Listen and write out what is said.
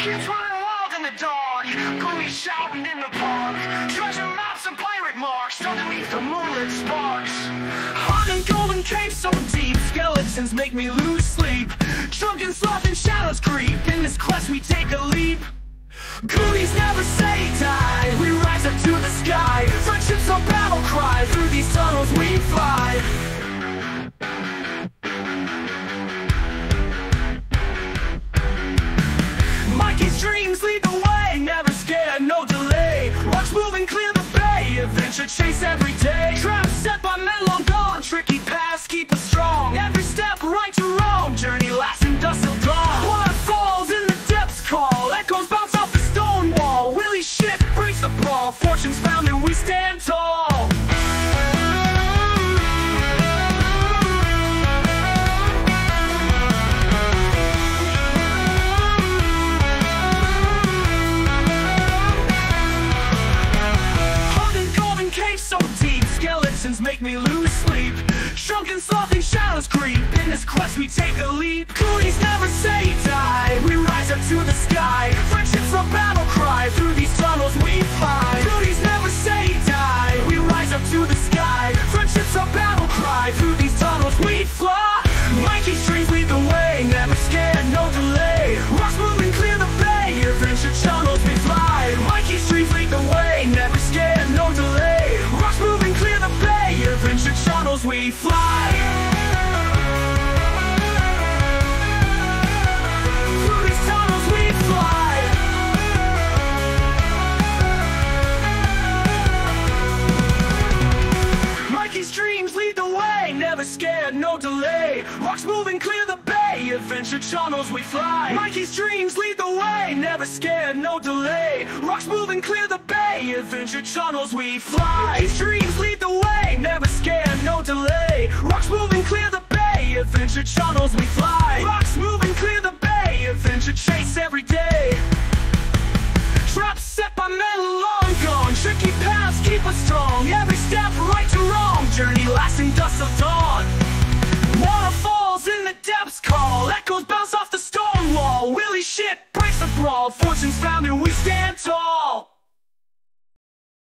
Kids running wild in the dark, police shouting in the park. Treasure maps and pirate marks underneath the moonlit sparks. Hunting golden caves so deep, skeletons make me lose sleep. Drunken sloth and shadows creep. In this quest we take a leap. Goonies never say chase every day. Traps set by men long gone, tricky paths keep us strong. Every step right to wrong, journey lasting dusk till dawn. Waterfalls in the depths call, echoes bounce off the stone wall. Willy's ship breaks the brawl, fortune's found and we stand tall. Skeletons make me lose sleep. Shrunken sloughing shadows creep. In this quest we take a leap. Goonies never say die. We rise up to the sky. Friendships a battle Adventure we fly. Through these tunnels we fly. Mikey's dreams lead the way, never scared, no delay. Rocks moving, clear the bay, adventure tunnels we fly. Mikey's dreams lead the way, never scared, no delay. Rocks moving, clear the bay, adventure tunnels we fly. Mikey's dreams lead the way, never delay. Rocks moving, clear the bay, adventure tunnels we fly. Rocks moving, clear the bay, adventure chase every day. Traps set by men long gone. Tricky paths keep us strong. Every step right to wrong. Journey lasting dusk of dawn. Waterfalls in the depths call Echoes bounce off the stone wall. Willy's ship breaks the brawl. Fortune's found and we stand tall